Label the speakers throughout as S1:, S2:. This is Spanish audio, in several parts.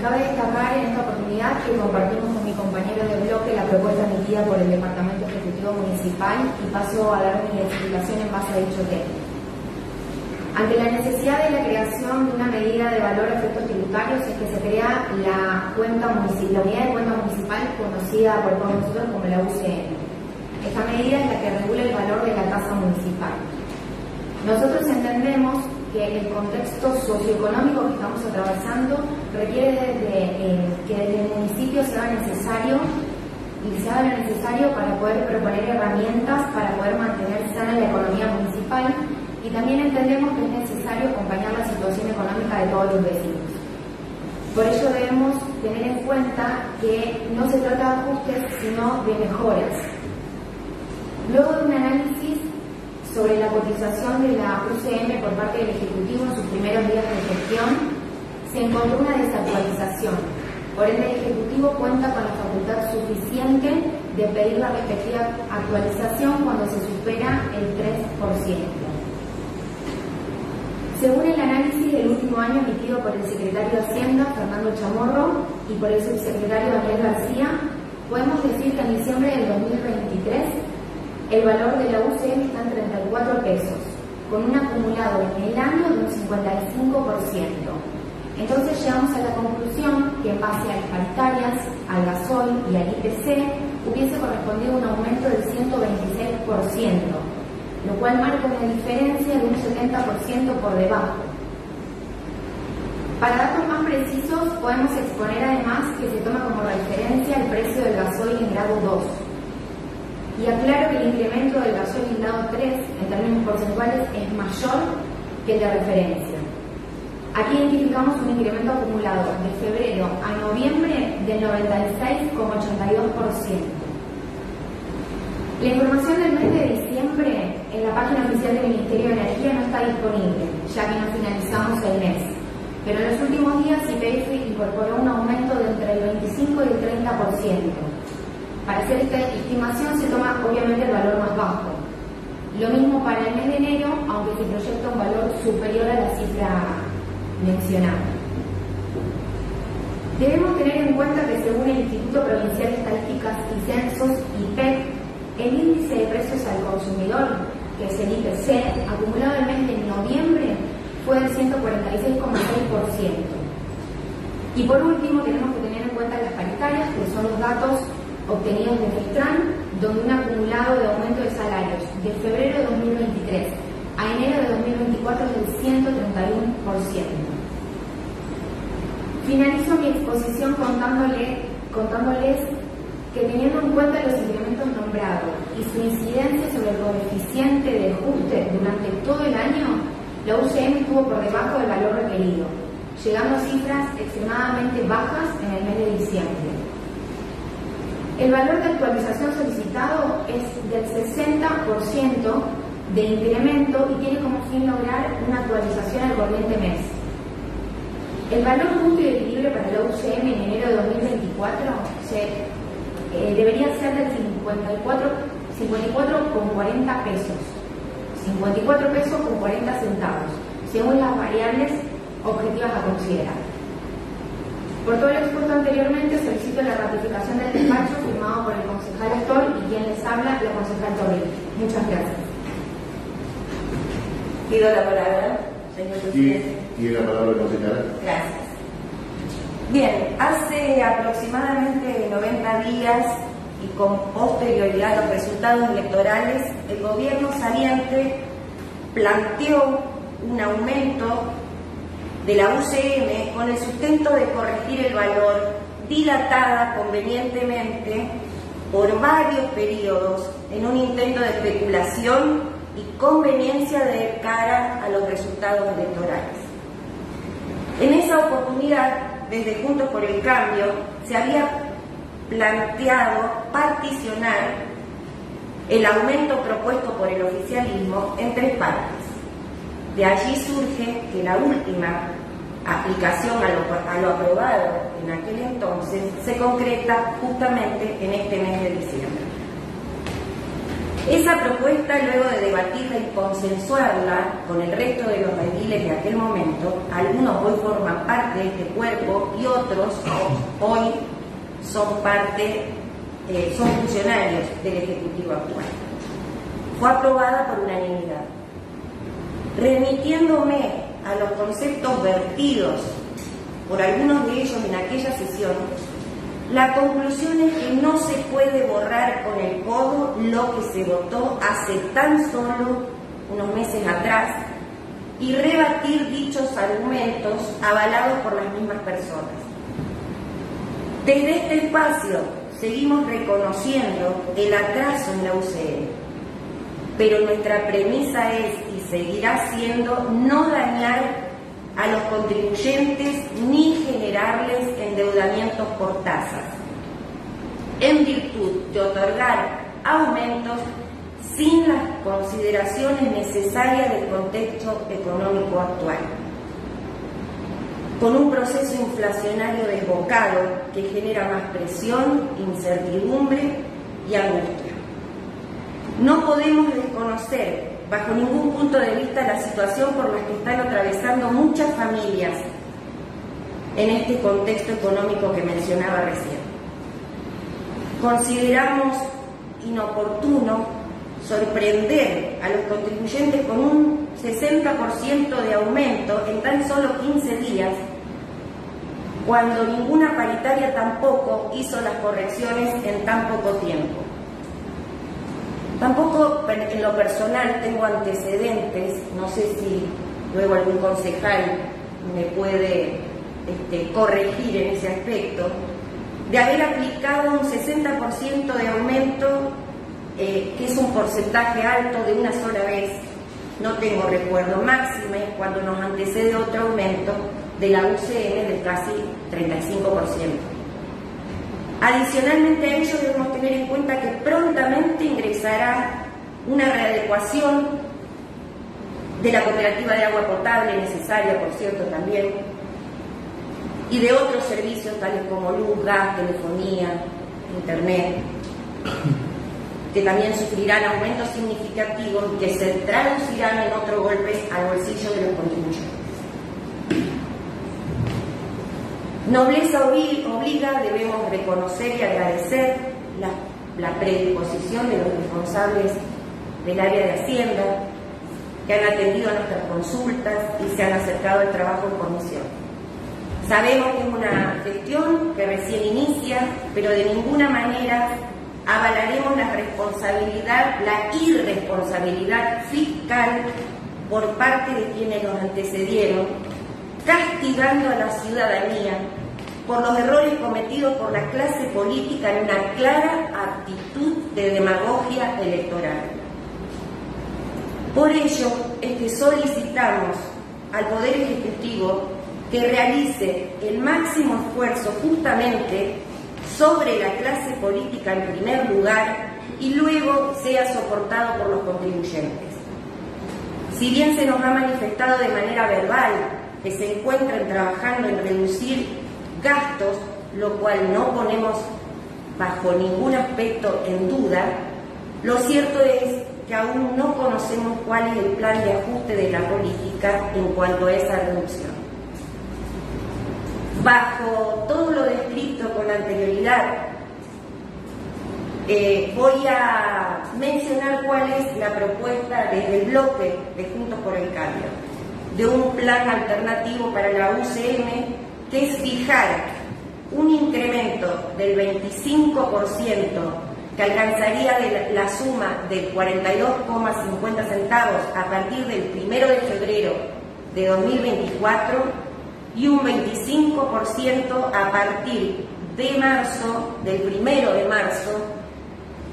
S1: Cabe destacar en esta oportunidad que compartimos con mi compañero de bloque la propuesta emitida por el Departamento Ejecutivo Municipal y paso a dar mi explicación en base a dicho tema. Ante la necesidad de la creación de una medida de valor a efectos tributarios es que se crea la cuenta municipal, la unidad de cuenta municipal conocida por todos nosotros como la UCM. Esta medida es la que regula el valor de la tasa municipal. Nosotros entendemos que el contexto socioeconómico que estamos atravesando requiere eh, que desde el municipio sea necesario y se haga necesario para poder proponer herramientas para poder mantener sana la economía municipal y también entendemos que es necesario acompañar la situación económica de todos los vecinos. Por ello debemos tener en cuenta que no se trata de ajustes, sino de mejoras. Luego de un análisis sobre la cotización de la UCM por parte del Ejecutivo en sus primeros días de gestión, se encontró una desactualización. Por ende, el Ejecutivo cuenta con la facultad suficiente de pedir la respectiva actualización cuando se supera el 3%. Según el análisis del último año emitido por el secretario de Hacienda, Fernando Chamorro, y por el subsecretario Daniel García, podemos decir que en diciembre del 2023 el valor de la UCM está en 34 pesos, con un acumulado en el año de un 55%. Entonces llegamos a la conclusión que en base a las paritarias, al gasoil y al IPC hubiese correspondido un aumento del 126%, lo cual marca una diferencia de un 70% por debajo. Para datos más precisos, podemos exponer además que se toma como referencia el precio del gasoil en grado 2. Y aclaro que el incremento del gasoil grado 3 en términos porcentuales es mayor que el de referencia. Aquí identificamos un incremento acumulado de febrero a noviembre del 96,82%. La información del mes de diciembre en la página oficial del Ministerio de Energía no está disponible, ya que no finalizamos el mes. Pero en los últimos días IPF incorporó un aumento de entre el 25 y el 30%. Para hacer esta estimación se toma obviamente el valor más bajo. Lo mismo para el mes de enero, aunque se proyecta un valor superior a la cifra mencionada. Debemos tener en cuenta que según el Instituto Provincial de Estadísticas y Censos, IPEC, el índice de precios al consumidor, que es el IPC, acumulado el mes de noviembre, fue del 146,6%. Y por último, tenemos que tener en cuenta las paritarias, que son los datos obtenidos de FITRAN, donde un acumulado de aumento de salarios de febrero de 2023 a enero de 2024 es del 131%. Finalizo mi exposición contándole, contándoles que teniendo en cuenta los incrementos nombrados y su incidencia sobre el coeficiente de ajuste durante todo el año, la UCM estuvo por debajo del valor requerido, llegando a cifras extremadamente bajas en el mes de diciembre. El valor de actualización solicitado es del 60% de incremento y tiene como fin lograr una actualización al corriente mes. El valor justo y de equilibrio para la UCM en enero de 2024 se eh, debería ser del 54, 54 con 40 pesos. 54 pesos con 40 centavos, según las variables objetivas a considerar. Por todo lo expuesto anteriormente, solicito la ratificación del despacho firmado por el concejal actor y quien les habla, la concejal Torri. Muchas gracias.
S2: Pido la palabra, señor presidente.
S3: Y, la palabra, concejal.
S2: Gracias. Bien, hace aproximadamente 90 días y con posterioridad a los resultados electorales, el gobierno saliente planteó un aumento de la UCM con el sustento de corregir el valor dilatada convenientemente por varios periodos en un intento de especulación y conveniencia de cara a los resultados electorales. En esa oportunidad, desde Juntos por el Cambio se había planteado particionar el aumento propuesto por el oficialismo en tres partes. De allí surge que la última aplicación a lo, aprobado en aquel entonces se concreta justamente en este mes de diciembre. Esa propuesta, luego de debatirla y consensuarla con el resto de los ediles de aquel momento, algunos hoy forman parte de este cuerpo y otros hoy son parte, eh, son funcionarios del Ejecutivo actual. Fue aprobada por unanimidad. Remitiéndome a los conceptos vertidos por algunos de ellos en aquella sesión, la conclusión es que no se puede borrar con el codo lo que se votó hace tan solo unos meses atrás y rebatir dichos argumentos avalados por las mismas personas. Desde este espacio seguimos reconociendo el atraso en la UCL, pero nuestra premisa es seguirá siendo no dañar a los contribuyentes ni generarles endeudamientos por tasas, en virtud de otorgar aumentos sin las consideraciones necesarias del contexto económico actual, con un proceso inflacionario desbocado que genera más presión, incertidumbre y angustia. No podemos desconocer bajo ningún punto de vista la situación por la que están atravesando muchas familias en este contexto económico que mencionaba recién. Consideramos inoportuno sorprender a los contribuyentes con un 60% de aumento en tan solo 15 días, cuando ninguna paritaria tampoco hizo las correcciones en tan poco tiempo. Tampoco en lo personal tengo antecedentes, no sé si luego algún concejal me puede este, corregir en ese aspecto, de haber aplicado un 60% de aumento, eh, que es un porcentaje alto de una sola vez. No tengo recuerdo máxime cuando nos antecede otro aumento de la UCM de casi 35%. Adicionalmente a ello debemos tener en cuenta que prontamente ingresará una readecuación de la cooperativa de agua potable necesaria, por cierto, también, y de otros servicios tales como luz, gas, telefonía, internet, que también sufrirán aumentos significativos y que se traducirán en otro golpe al bolsillo de los contribuyentes. Nobleza obliga, debemos reconocer y agradecer la, predisposición de los responsables del área de Hacienda que han atendido a nuestras consultas y se han acercado al trabajo en comisión. Sabemos que es una gestión que recién inicia, pero de ninguna manera avalaremos la responsabilidad, la irresponsabilidad fiscal por parte de quienes nos antecedieron, castigando a la ciudadanía por los errores cometidos por la clase política en una clara actitud de demagogia electoral. Por ello es que solicitamos al Poder Ejecutivo que realice el máximo esfuerzo justamente sobre la clase política en primer lugar y luego sea soportado por los contribuyentes. Si bien se nos ha manifestado de manera verbal que se encuentran trabajando en reducir gastos, lo cual no ponemos bajo ningún aspecto en duda, lo cierto es que aún no conocemos cuál es el plan de ajuste de la política en cuanto a esa reducción. Bajo todo lo descrito con anterioridad, eh, voy a mencionar cuál es la propuesta desde el bloque de Juntos por el Cambio, de un plan alternativo para la UCM que es fijar un incremento del 25% que alcanzaría la suma de 42,50 centavos a partir del 1 de febrero de 2024 y un 25% a partir de marzo, del 1 de marzo,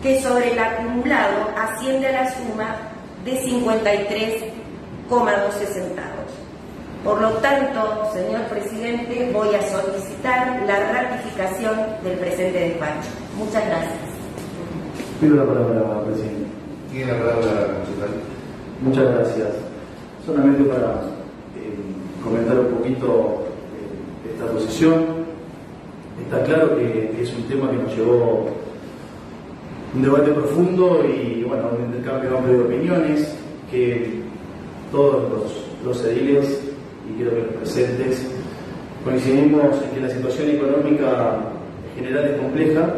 S2: que sobre el acumulado asciende a la suma de 53,12 centavos. Por lo tanto, señor presidente, voy a solicitar la ratificación del presente despacho. Muchas gracias.
S3: Pido la palabra, presidente.
S4: Tiene la palabra,
S3: Muchas gracias. Solamente para eh, comentar un poquito eh, esta posición. Está claro que es un tema que nos llevó un debate profundo y bueno, un intercambio amplio de opiniones que todos los, los ediles y creo que los presentes coincidimos en que la situación económica en general es compleja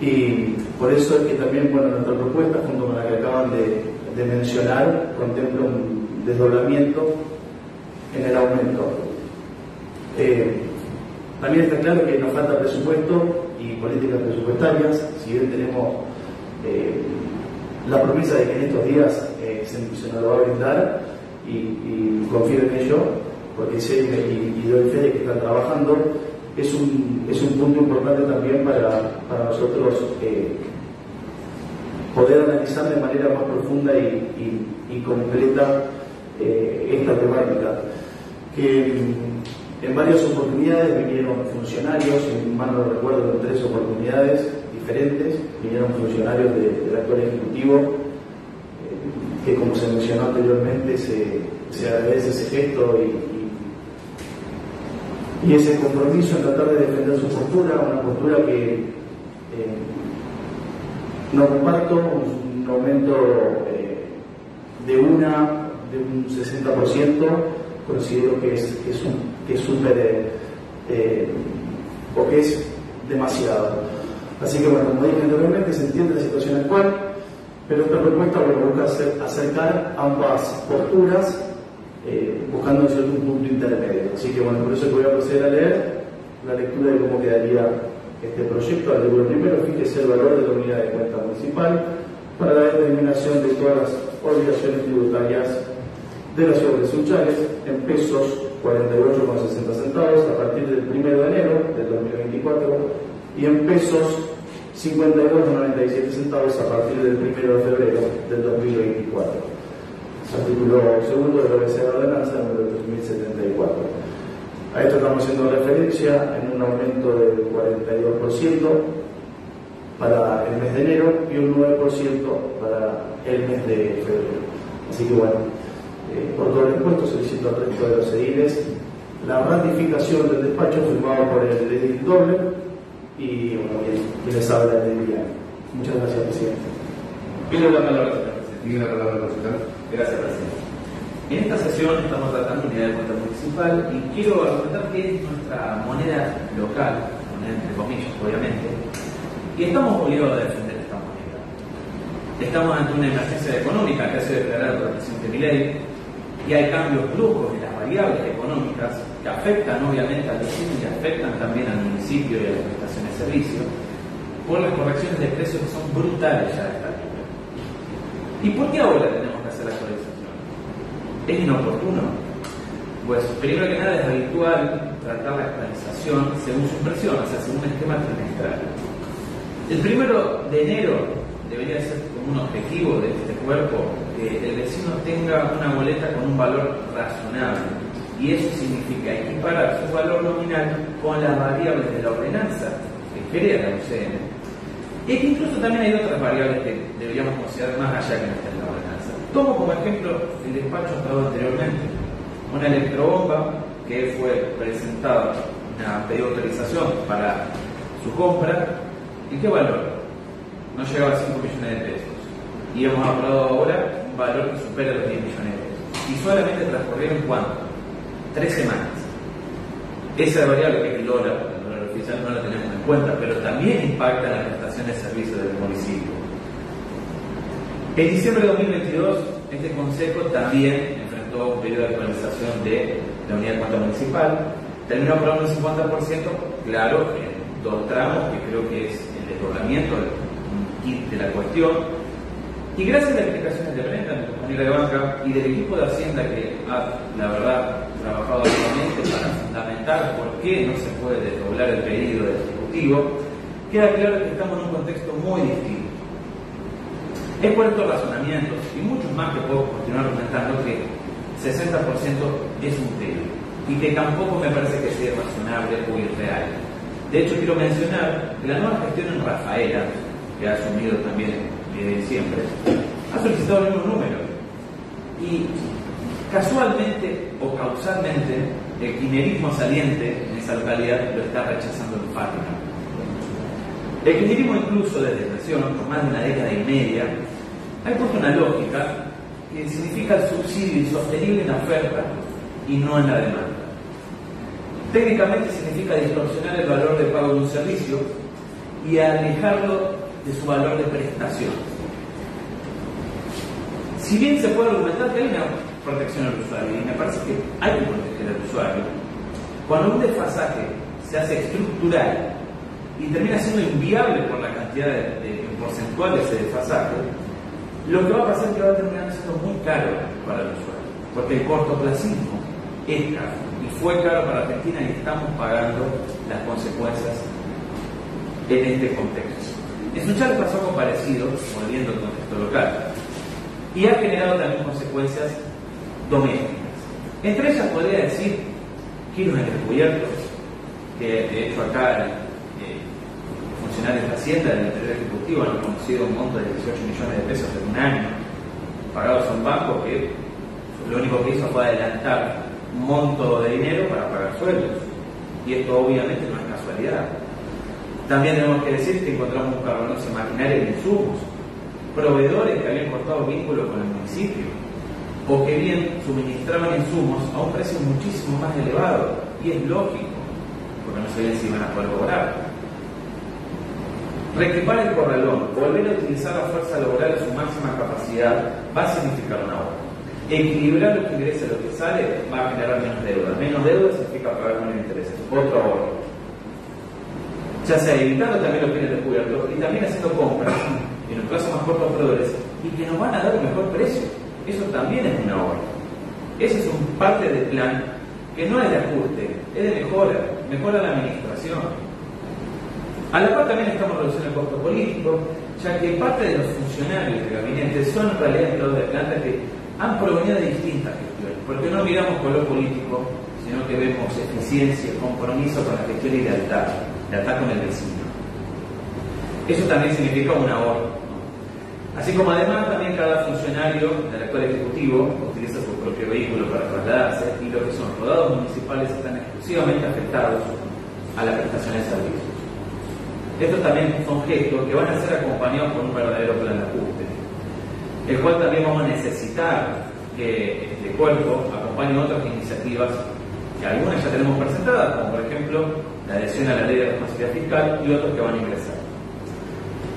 S3: y por eso es que también bueno, nuestra propuesta, junto con la que acaban de, mencionar, contempla un desdoblamiento en el aumento. Eh, también está claro que nos falta presupuesto y políticas presupuestarias, si bien tenemos eh, la promesa de que en estos días eh, se, nos lo va a brindar y, confío en ello, porque sé y, y doy fe de que están trabajando, es un, es un punto importante también para, para nosotros poder analizar de manera más profunda y, y completa esta temática. Que, en varias oportunidades vinieron funcionarios, en mal no recuerdo, en tres oportunidades diferentes, vinieron funcionarios del actual Ejecutivo, eh, que como se mencionó anteriormente, se, agradece ese gesto y, y, ese compromiso en tratar de defender su postura, una postura que eh, no comparto, un, aumento eh, de una, de un 60%, considero que es, es un que súper, eh, eh, o que es demasiado. Así que bueno, como dije anteriormente, se entiende la situación actual, pero esta propuesta busca acercar ambas posturas eh, buscando un punto intermedio. Así que bueno, por eso voy a proceder a leer la lectura de cómo quedaría este proyecto. Artículo primero, fíjese el valor de la unidad de cuenta municipal para la determinación de todas las obligaciones tributarias de las obras Sunchales en pesos 48,60 centavos a partir del 1 de enero del 2024 y en pesos 52,97 centavos a partir del 1 de febrero del 2024. Artículo segundo de la OBC de ordenanza número 3074. A esto estamos haciendo referencia en un aumento del 42% para el mes de enero y un 9% para el mes de febrero. Así que bueno, eh, por todo el impuesto, solicito al resto de los ediles la ratificación del despacho firmado por el edil doble y bueno, quien les habla el día. Muchas gracias, presidente.
S4: Pido la palabra, presidente. la palabra, presidente. Gracias, presidente. En esta sesión estamos tratando unidad de cuenta municipal y quiero argumentar que es nuestra moneda local, moneda entre comillas, obviamente, y estamos obligados a defender esta moneda. Estamos ante una emergencia económica que hace declarar por el presidente Milei, y hay cambios bruscos en las variables económicas que afectan obviamente al vecino y afectan también al municipio y a de servicio por las correcciones de precios que son brutales ya de esta altura. ¿Y por qué ahora tenemos que hacer la actualización? ¿Es inoportuno? Pues primero que nada es habitual tratar la actualización según su presión, o sea, según un esquema trimestral. El primero de enero debería ser como un objetivo de este cuerpo que el vecino tenga una boleta con un valor razonable. Y eso significa equiparar su valor nominal con las variables de la ordenanza que crea la UCN. Y que incluso también hay otras variables que deberíamos considerar más allá que no estén en la ordenanza. Tomo como ejemplo el despacho estado anteriormente. Una electrobomba que fue presentada, una pedido autorización para su compra. ¿Y qué valor? No llegaba a 5 millones de pesos. Y hemos aprobado ahora valor que supera los 10 millones de pesos. Y solamente transcurrieron cuánto? Tres semanas. Esa variable que es el dólar, oficial no la tenemos en cuenta, pero también impacta en la prestación de servicios del municipio. En diciembre de 2022, este Consejo también enfrentó un periodo de actualización de la unidad de cuenta municipal. Terminó aprobando un 50%, claro, en dos tramos, que creo que es el desdoblamiento, el kit de la cuestión, y gracias a las explicaciones de Brenda, de banca, y del equipo de Hacienda que ha, la verdad, trabajado por qué no se puede desdoblar el pedido del Ejecutivo, queda claro que estamos en un contexto muy distinto. Es por estos razonamientos y muchos más que puedo continuar argumentando que 60% es un tema y que tampoco me parece que sea razonable o irreal. De hecho, quiero mencionar que la nueva gestión en Rafaela, que ha asumido también de diciembre, ha solicitado el mismo número. Y casualmente o causalmente, el quinerismo saliente en esa localidad lo está rechazando en Fátima. El kirchnerismo incluso desde nación, por más de una década y media, ha puesto una lógica que significa el subsidio insostenible en la oferta y no en la demanda. Técnicamente significa distorsionar el valor de pago de un servicio y alejarlo de su valor de prestación. Si bien se puede argumentar que hay una protección al usuario, y me parece que hay que proteger al usuario, cuando un desfasaje se hace estructural y termina siendo inviable por la cantidad de, porcentual de ese desfasaje, lo que va a pasar es que va a terminar siendo muy caro para el usuario, porque el cortoplacismo es caro y fue caro para Argentina y estamos pagando las consecuencias en este contexto. En Sunchales pasó algo parecido, volviendo al contexto local, y ha generado también consecuencias domésticas. Entre ellas podría decir kilos encubiertos, que de hecho acá funcionarios de Hacienda del Interior Ejecutivo han conocido un monto de 18 millones de pesos en un año, pagados a un banco que lo único que hizo fue adelantar un monto de dinero para pagar sueldos. Y esto obviamente no es casualidad. También tenemos que decir que encontramos un carbonoso maquinaria de insumos, proveedores que habían cortado vínculo con el municipio, o que bien suministraban insumos a un precio muchísimo más elevado. Y es lógico, porque no sabían si iban a poder cobrar. Reequipar el corralón, volver a utilizar la fuerza laboral a su máxima capacidad, va a significar una obra. Equilibrar lo que ingresa y lo que sale va a generar menos deuda. Menos deuda significa pagar menos intereses. Otro ahorro. Ya sea evitando también los bienes descubiertos y también haciendo compras en los plazos más cortos proveedores y que nos van a dar un mejor precio. Eso también es un ahorro. Ese es un parte del plan que no es de ajuste, es de mejora, mejora la administración a la par también estamos reduciendo el costo político, ya que parte de los funcionarios del gabinete son en realidad empleados de planta que han provenido de distintas gestiones, porque no miramos color político, sino que vemos eficiencia, compromiso con la gestión y lealtad, lealtad con el vecino. Eso también significa un ahorro. Así como además también cada funcionario del actual Ejecutivo utiliza su propio vehículo para trasladarse y los que son rodados municipales están exclusivamente afectados a la prestación de servicios. Estos también son gestos que van a ser acompañados por un verdadero plan de ajuste, el cual también vamos a necesitar que este cuerpo acompañe otras iniciativas que algunas ya tenemos presentadas, como por ejemplo la adhesión a la ley de responsabilidad fiscal y otros que van a ingresar.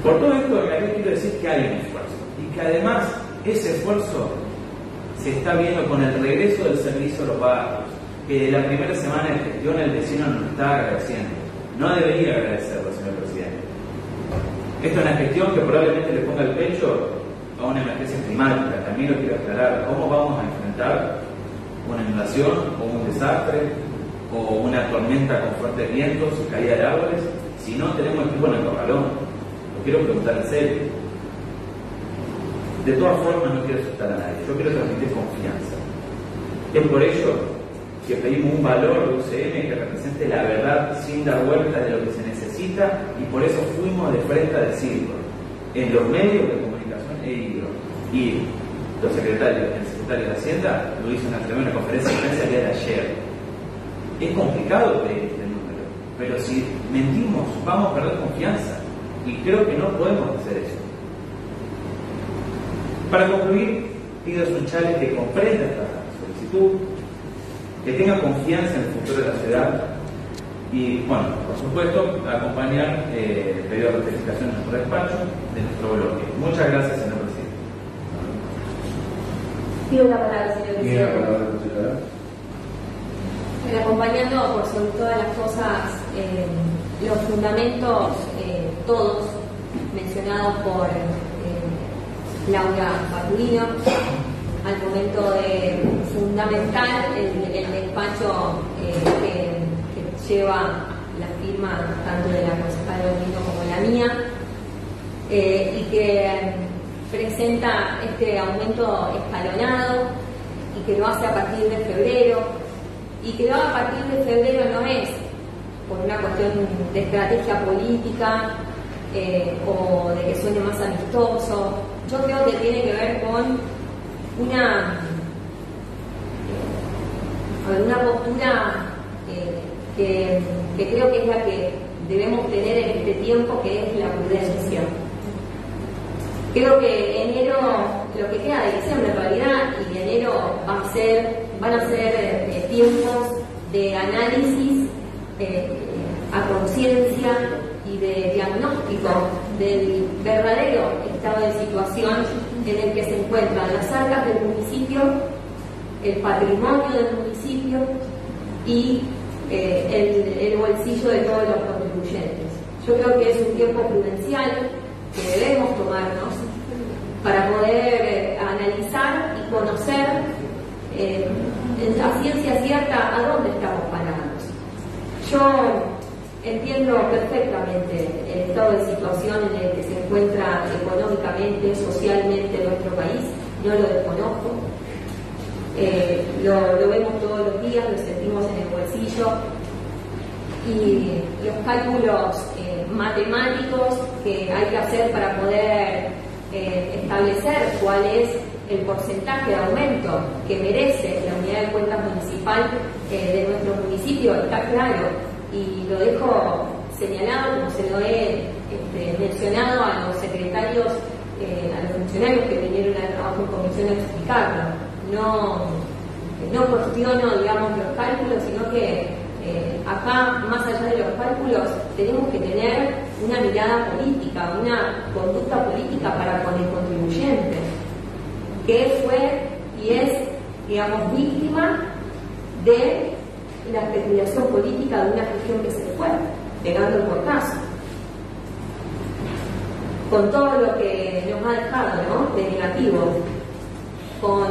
S4: Por todo esto, realidad quiero decir que hay un esfuerzo y que además ese esfuerzo se está viendo con el regreso del servicio a los barrios, que de la primera semana de gestión el vecino nos está agradeciendo. No debería agradecerlo, señor presidente. Esta es una gestión que probablemente le ponga el pecho a una emergencia climática. También lo quiero aclarar. ¿Cómo vamos a enfrentar una inundación o un desastre o una tormenta con fuertes vientos y caída de árboles si no tenemos equipo en el corralón? Quiero preguntar en serio. De todas formas, no quiero asustar a nadie. Yo quiero transmitir confianza. Es por ello que pedimos un valor de UCM que represente la verdad sin dar vuelta de lo que se necesita y por eso fuimos de frente a decirlo en los medios de comunicación he ido y los secretarios, el secretario de Hacienda lo hizo una conferencia de prensa el día de ayer. Es complicado pedir este número, pero si mentimos vamos a perder confianza y creo que no podemos hacer eso. Para concluir, pido a Sunchales que comprenda esta solicitud, que tenga confianza en el futuro de la ciudad y, bueno, por supuesto, acompañar eh, el pedido de rectificación de nuestro despacho, de nuestro bloque. Muchas gracias, señor presidente.
S5: Pido la palabra, señor presidente. Acompañando por sobre todas las cosas eh, los fundamentos, eh, todos mencionados por Laura Patulino, al momento de fundamental el, despacho eh, que, lleva la firma tanto de la concejala como la mía eh, y que presenta este aumento escalonado y que lo hace a partir de febrero y que lo haga a partir de febrero no es por una cuestión de estrategia política eh, o de que suene más amistoso. Yo creo que tiene que ver con una, una postura eh, que, creo que es la que debemos tener en este tiempo, que es la prudencia. Creo que enero, lo que queda de diciembre en realidad, y enero va a ser, van a ser eh, tiempos de análisis eh, a conciencia del verdadero estado de situación en el que se encuentran las arcas del municipio, el patrimonio del municipio y eh, el, bolsillo de todos los contribuyentes. Yo creo que es un tiempo prudencial que debemos tomarnos para poder eh, analizar y conocer eh, la ciencia cierta a dónde estamos parados. Yo entiendo perfectamente el estado de situación en el que se encuentra económicamente, socialmente nuestro país, no lo desconozco. Eh, lo, vemos todos los días, lo sentimos en el bolsillo. Y los cálculos eh, matemáticos que hay que hacer para poder eh, establecer cuál es el porcentaje de aumento que merece la unidad de cuentas municipal de nuestro municipio está claro y lo dejo señalado como se lo he este, mencionado a los secretarios, a los funcionarios que vinieron trabajo en comisión a explicarlo. No, no cuestiono, digamos, los cálculos, sino que eh, acá, más allá de los cálculos, tenemos que tener una mirada política, una conducta política para con el contribuyente, que fue y es, digamos, víctima de la especulación política de una gestión que se fue, pegando el portazo. Con todo lo que nos ha dejado ¿no? de negativo, con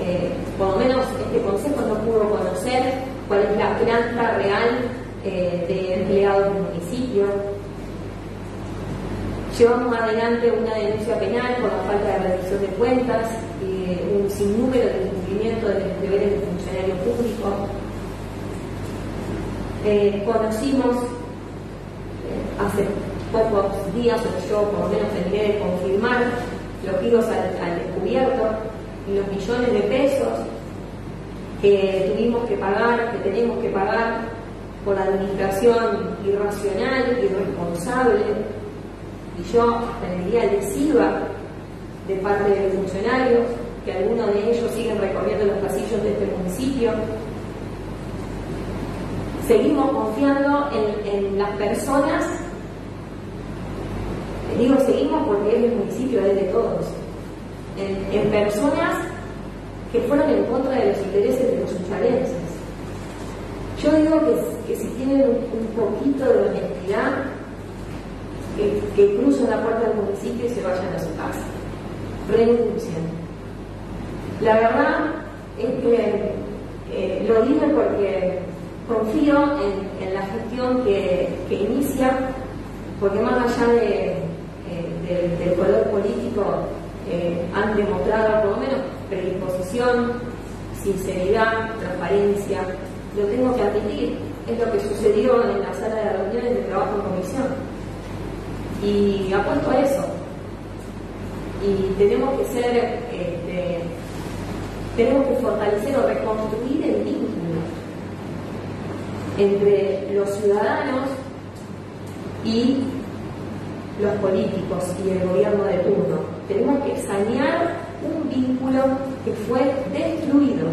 S5: eh, por lo menos este consejo no pudo conocer cuál es la planta real eh, de empleados del municipio. Llevamos adelante una denuncia penal por la falta de rendición de cuentas, eh, un sinnúmero de incumplimiento de los deberes del funcionario público. Conocimos hace pocos días, o yo por lo menos tendré de confirmar, los giros al descubierto los millones de pesos que tuvimos que pagar, que tenemos que pagar por la administración irracional, irresponsable, y yo hasta diría lesiva de parte de los funcionarios, que algunos de ellos siguen recorriendo los pasillos de este municipio. Seguimos confiando en, las personas, digo seguimos porque es el municipio, es de todos, en, personas que fueron en contra de los intereses de los ucharenses. Yo digo que, si tienen un, poquito de honestidad, que, que, crucen la puerta del municipio y se vayan a su casa. Renuncien. La verdad es que eh, lo digo porque confío en, la gestión que, inicia, porque más allá eh, del color político, eh, han demostrado por lo menos predisposición, sinceridad, transparencia. Lo tengo que admitir, es lo que sucedió en la sala de reuniones de trabajo en comisión. Y apuesto a eso. Y tenemos que ser, este, tenemos que fortalecer o reconstruir el entre los ciudadanos y los políticos y el gobierno de turno. Tenemos que sanear un vínculo que fue destruido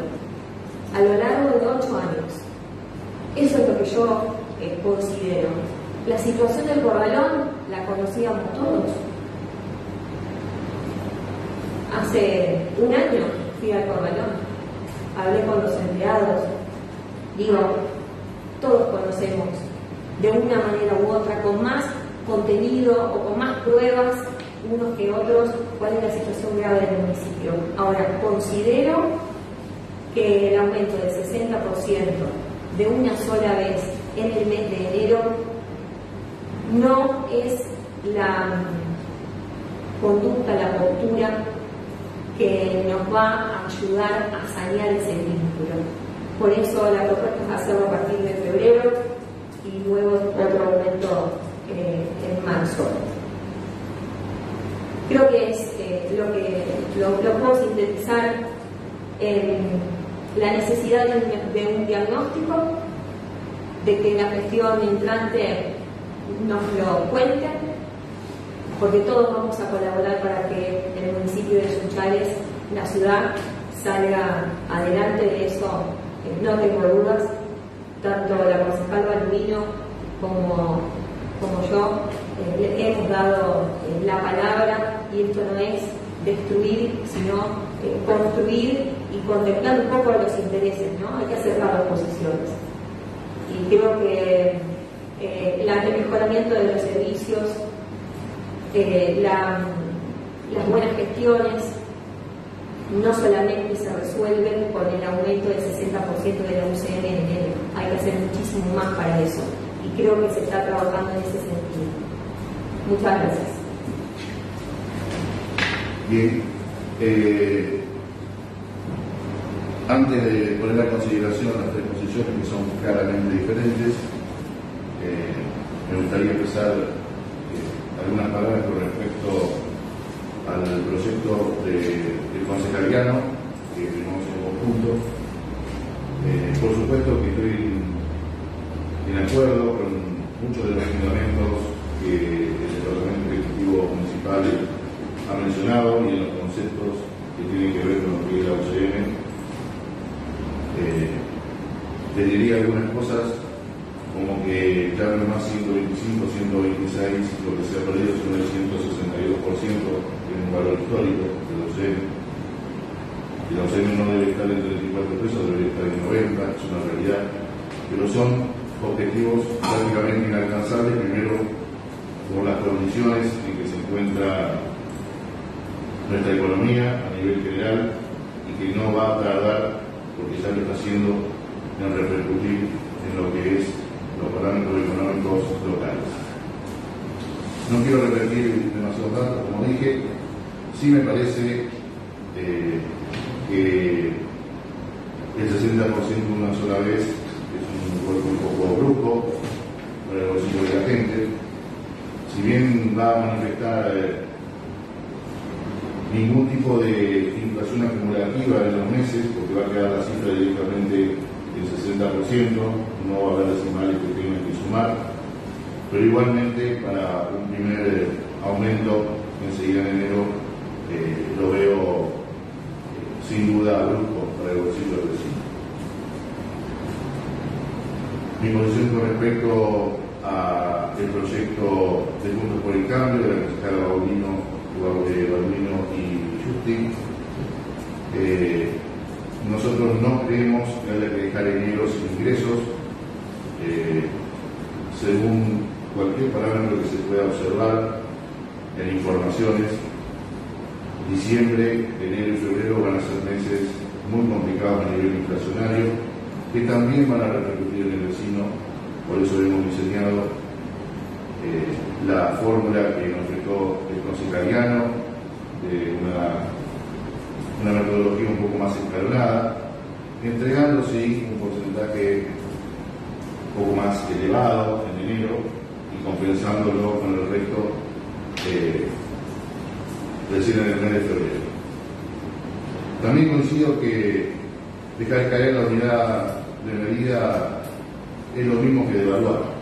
S5: a lo largo de ocho años. Eso es lo que yo eh, considero. La situación del corralón la conocíamos todos. Hace un año fui al corralón, hablé con los empleados, digo, todos conocemos de una manera u otra, con más contenido o con más pruebas unos que otros cuál es la situación grave del municipio. Ahora, considero que el aumento del 60% de una sola vez en el mes de enero no es la conducta, la postura que nos va a ayudar a sanear ese vínculo. Por eso la propuesta es hacerlo a partir de febrero y luego otro aumento eh, en marzo. Creo que es eh, lo que lo, puedo sintetizar en la necesidad de un, diagnóstico, de que la gestión entrante nos lo cuenten, porque todos vamos a colaborar para que el municipio de Sunchales la ciudad salga adelante de eso, no tengo dudas, tanto la concejal Balduino como, como yo eh, hemos dado eh, la palabra y esto no es destruir, sino construir y contemplar un poco los intereses, ¿no? Hay que acercar las posiciones. Y creo que el mejoramiento de los servicios, las buenas gestiones, no solamente resuelven con el aumento del 60% de la UCM en enero, hay que hacer muchísimo más para eso y creo que se está trabajando en ese sentido. Muchas gracias.
S6: Bien, eh, antes de poner a consideración las tres posiciones que son claramente diferentes, eh, me gustaría empezar eh, algunas palabras con respecto al proyecto de, del consejeriano conjunto. Eh, por supuesto que estoy en acuerdo con muchos de los fundamentos que el Departamento Ejecutivo Municipal ha mencionado y en los conceptos que tienen que ver con lo que es la UCM. Eh, te diría algunas cosas como que ya no más 125, 126, lo que se ha perdido son el 162% tiene un valor histórico de los Y la OCM no debe estar en 34 pesos, debería estar en 90, es una realidad. Pero son objetivos prácticamente inalcanzables, primero por las en que se encuentra nuestra economía a nivel general y que no va a tardar, porque ya lo está haciendo, en repercutir en lo que es los parámetros económicos locales. No quiero repetir demasiados datos, como dije, Sí me parece eh, que el 60% una sola vez es un golpe un poco brusco para el bolsillo de la gente. Si bien va a manifestar eh, ningún tipo de en los meses, porque va a quedar la cifra directamente del 60%, no va a haber decimales que tengan que sumar, pero igualmente para un primer aumento enseguida en enero eh, lo veo eh, sin duda brusco para el bolsillo del vecino. Mi posición con respecto al proyecto de Juntos por el Cambio, de la fiscal Baulino, de Baulino y Justin, eh, nosotros no creemos que haya que dejar enero sin ingresos. según cualquier parámetro que se pueda observar en informaciones, diciembre, enero y febrero van a ser meses muy complicados a nivel inflacionario, que también van a repercutir en el vecino, por eso hemos diseñado eh, la fórmula que nos dejó el consejeriano, de una, una metodología un poco más escalonada, entregando sí un porcentaje un poco más elevado en enero y compensándolo con el resto eh, recién en el mes de febrero. También coincido que dejar caer la unidad de medida es lo mismo que devaluar.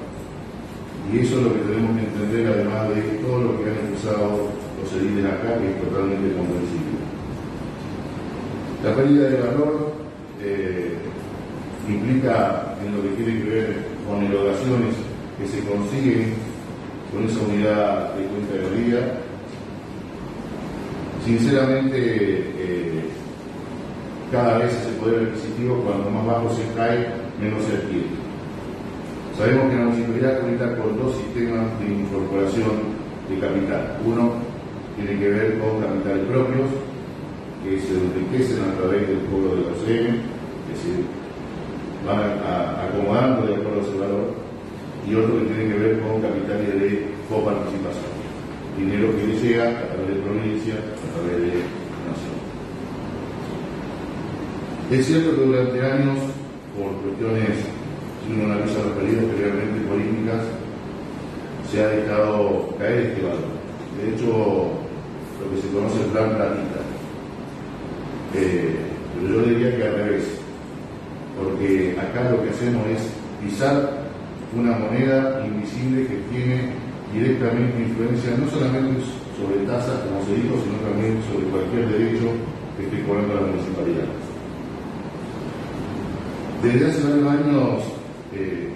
S6: Y eso es lo que tenemos que entender, además de todo lo que han expresado los ediles acá, que es totalmente comprensible. La pérdida de valor eh, implica en lo que tiene que ver con erogaciones que se consiguen con esa unidad de cuenta de medida Sinceramente, eh, cada vez ese poder adquisitivo, cuando más bajo se cae, menos se adquiere. Sabemos que la municipalidad cuenta con dos sistemas de incorporación de capital. Uno tiene que ver con capitales propios, que se enriquecen a través del cobro de la OCM, es decir, van acomodando de acuerdo a ese valor, y otro que tiene que ver con capitales de coparticipación dinero que le llega a través de provincia, a través de nación. Es cierto que durante años, por cuestiones, si uno analiza los periodos realmente políticas, se ha dejado caer este valor. De hecho, lo que se conoce el plan platita. Eh, pero yo diría que al revés, porque acá lo que hacemos es pisar una moneda invisible que tiene directamente influencia no solamente sobre tasas, como se dijo, sino también sobre cualquier derecho que esté cobrando la municipalidad. Desde hace varios años, eh,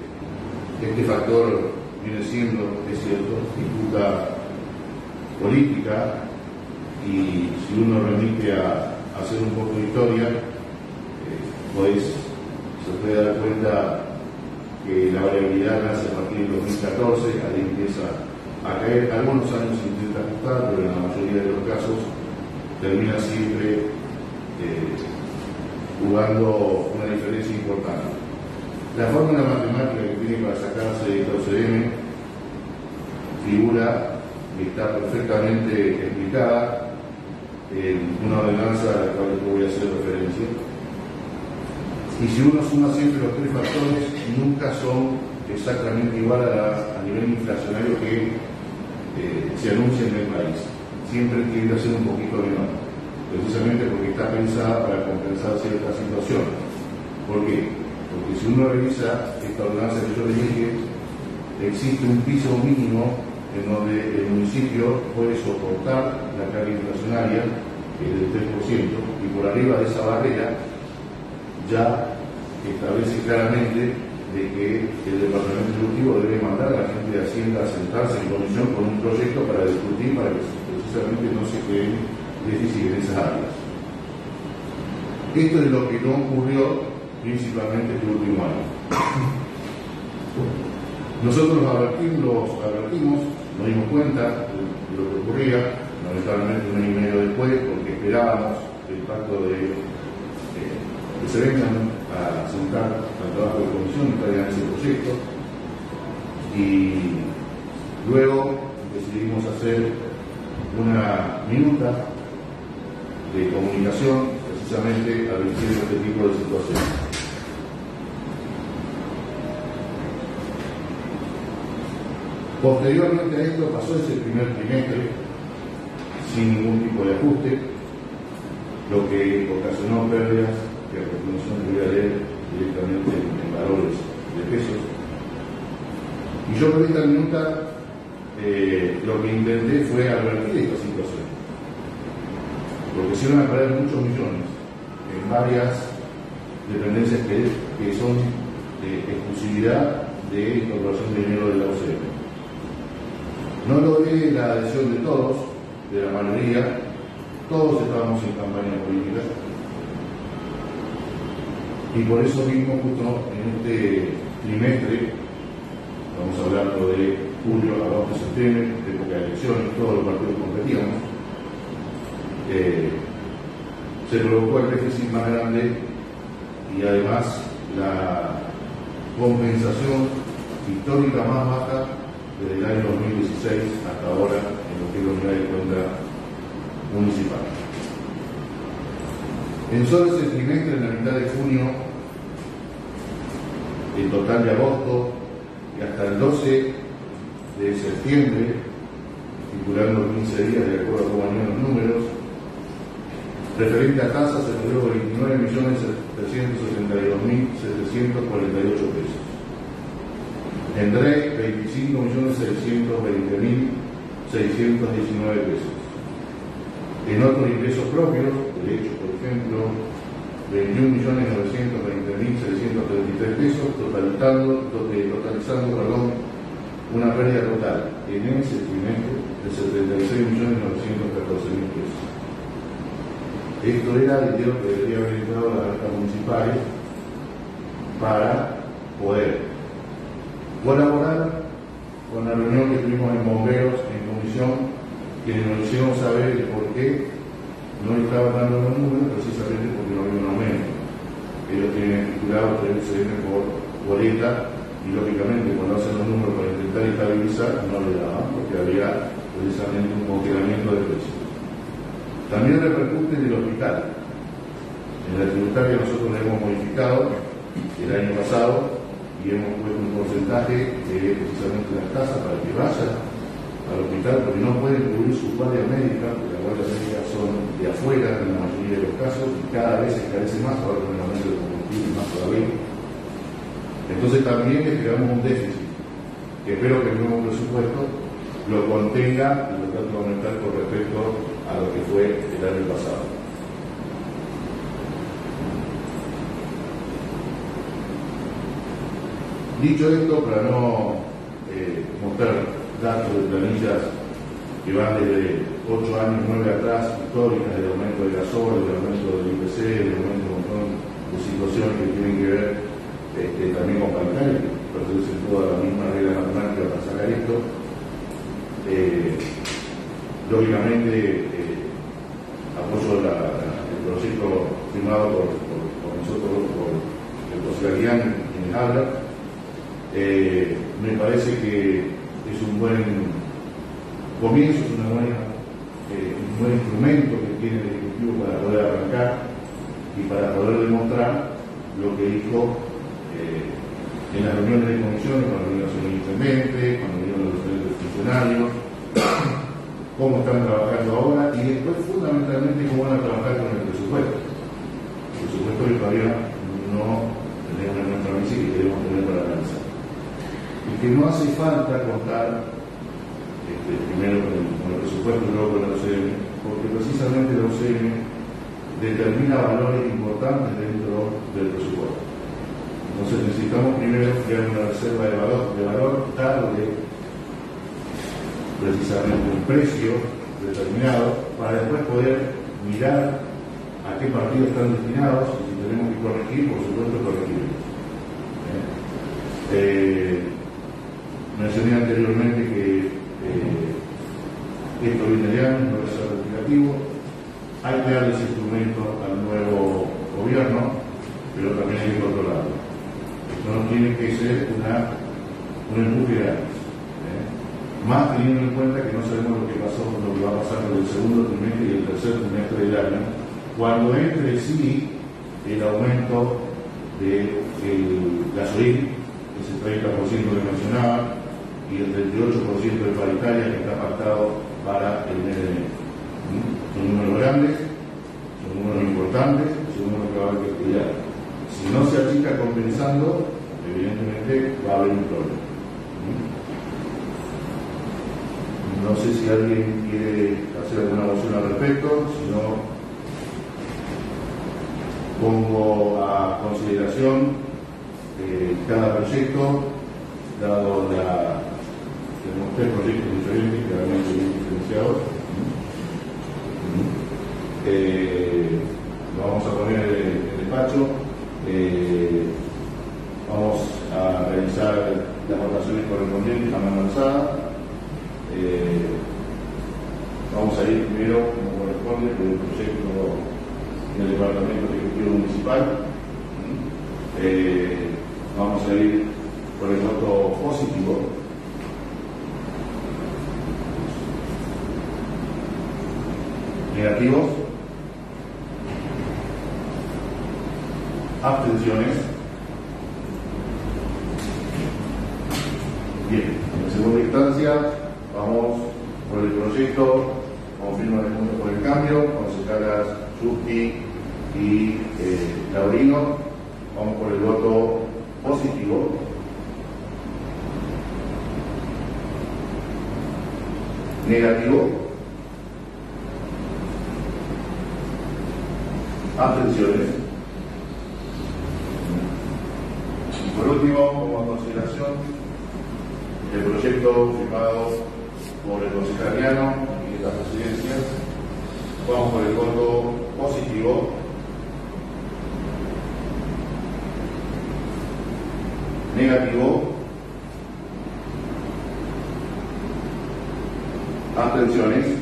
S6: este factor viene siendo, es cierto, disputa política y si uno remite a, hacer un poco de historia, eh, pues se puede dar cuenta que la variabilidad nace a partir del 2014, ahí empieza a caer, algunos años se intenta ajustar, pero en la mayoría de los casos termina siempre eh, jugando una diferencia importante. La fórmula matemática que tiene para sacarse de OCM figura está perfectamente explicada una ordenanza a la cual voy a hacer referencia. Y si uno suma siempre los tres factores, nunca son exactamente igual a, nivel inflacionario que eh, se anuncia en el país. Siempre tiende a ser un poquito menor, precisamente porque está pensada para compensar ciertas situaciones. ¿Por qué? Porque si uno revisa esta ordenanza que yo le dije, existe un piso mínimo en donde el municipio puede soportar la carga inflacionaria, es del 3%, y por arriba de esa barrera ya establece claramente de que el Departamento Ejecutivo debe mandar a la gente de Hacienda a sentarse en comisión con un proyecto para discutir, para que precisamente no se creen déficit en esas áreas. Esto es lo que no ocurrió principalmente este último año. Nosotros advertimos nos dimos cuenta de lo que ocurría, lamentablemente un año y medio después, porque esperábamos el pacto de eh, que se vengan a sentar al trabajo de comisión y traigan ese proyecto. Y luego decidimos hacer una minuta de comunicación precisamente al decir este tipo de situaciones. Posteriormente a esto pasó ese primer trimestre sin ningún tipo de ajuste, lo que ocasionó pérdidas que a continuación voy a leer directamente en, valores de pesos. Y yo con esta minuta eh, lo que intenté fue advertir esta situación, porque se iban a perder muchos millones en varias dependencias que, son de exclusividad de incorporación de dinero de la OCDE. No logré la adhesión de todos, de la mayoría, todos estábamos en campaña política. Y por eso mismo, justo en este trimestre, vamos a hablar de julio, agosto, septiembre, época de elecciones, todos los partidos competíamos, eh, se provocó el déficit más grande y además la compensación histórica más baja desde el año 2016 hasta ahora cuenta municipal. En solo ese trimestre, en la mitad de junio, el total de agosto y hasta el 12 de septiembre, circulando 15 días de acuerdo con los números, referente a tasas se logró 29.372.748 pesos. En REC, 25.620.000 619 pesos. En otros ingresos propios, derechos por ejemplo, 21.930.733 pesos, totalizando, totalizando perdón, una pérdida total en ese trimestre de 76.914.000 pesos. Esto era el dinero que debería haber entrado a la gasta municipal para poder colaborar con la reunión que tuvimos en bomberos en comisión, que nos hicieron saber el por qué no estaban dando los números, precisamente porque no había un aumento. Ellos tienen estipulado que se por boleta y lógicamente cuando hacen los números para intentar estabilizar no le daban porque había precisamente un congelamiento de precios. También repercute en el hospital. En la tributaria nosotros la hemos modificado el año pasado y hemos puesto un porcentaje de precisamente las tasas para que vayan al porque no pueden cubrir su guardia médica, porque las guardias médicas son de afuera en la mayoría de los casos y cada vez se carece más, ahora con el aumento de combustible más todavía. Entonces también le creamos un déficit. que espero que el nuevo presupuesto lo contenga y lo trate de aumentar con respecto a lo que fue el año pasado. Dicho esto, para no eh, mostrar datos de planillas que van desde 8 años, 9 atrás, históricas del aumento de gasol, del aumento del IPC, del aumento de un montón de situaciones que tienen que ver este, también con paritarias, que pertenecen toda la misma regla matemática para sacar esto. Eh, lógicamente, eh, apoyo el proyecto firmado por, nosotros, por el profesor quien habla. Eh, me parece que es un buen comienzo, es buena, un buen instrumento que tiene el Ejecutivo para poder arrancar y para poder demostrar lo que dijo en las reuniones de comisiones, cuando vinieron los intendentes, cuando vinieron los funcionarios, cómo están trabajando ahora y después fundamentalmente cómo van a trabajar con el presupuesto. El presupuesto que todavía no tenemos en nuestra mesa y que queremos tener para analizar. Y que no hace falta contar este, primero con el, presupuesto y luego con la OCM, porque precisamente la OCM determina valores importantes dentro del presupuesto. Entonces necesitamos primero crear una reserva de valor, de valor darle precisamente un precio determinado para después poder mirar a qué partidos están destinados y si tenemos que corregir, por supuesto corregir. ¿Eh? Eh, mencioné anteriormente que eh, esto viene de años, no es significativo. Hay que darle ese instrumento al nuevo gobierno, pero también hay que controlarlo no tiene que ser una, un empuje gratis. ¿eh? Más teniendo en cuenta que no sabemos lo que pasó, lo que va a pasar con el segundo trimestre y el tercer trimestre del año, cuando entre sí el aumento del gasolín, ese 30% que mencionaba, y el 38% de paritaria que está pactado para el mes de enero. ¿Mm? Son números grandes, son números importantes, son números que va a haber que estudiar. Si no se achica compensando, evidentemente va a haber un problema. No sé si alguien quiere hacer alguna moción al respecto, si no, pongo a consideración eh, cada proyecto, dado la. Tres proyectos diferentes, bien diferenciados. Eh, lo vamos a poner en el despacho. Eh, vamos a realizar las votaciones correspondientes a mano alzada. Eh, vamos a ir primero, como corresponde, con el proyecto del Departamento Ejecutivo Municipal. Eh, vamos a ir por el voto positivo. Negativos. abstenciones. Bien, en segunda instancia vamos por el proyecto confirma el mundo por el cambio, concejalas Justi y eh, Laurino. Vamos por el voto positivo. Negativo. Abstenciones. último, como consideración, el proyecto firmado por el consejeriano y la presidencia. Vamos por el voto positivo. Negativo. Abstenciones.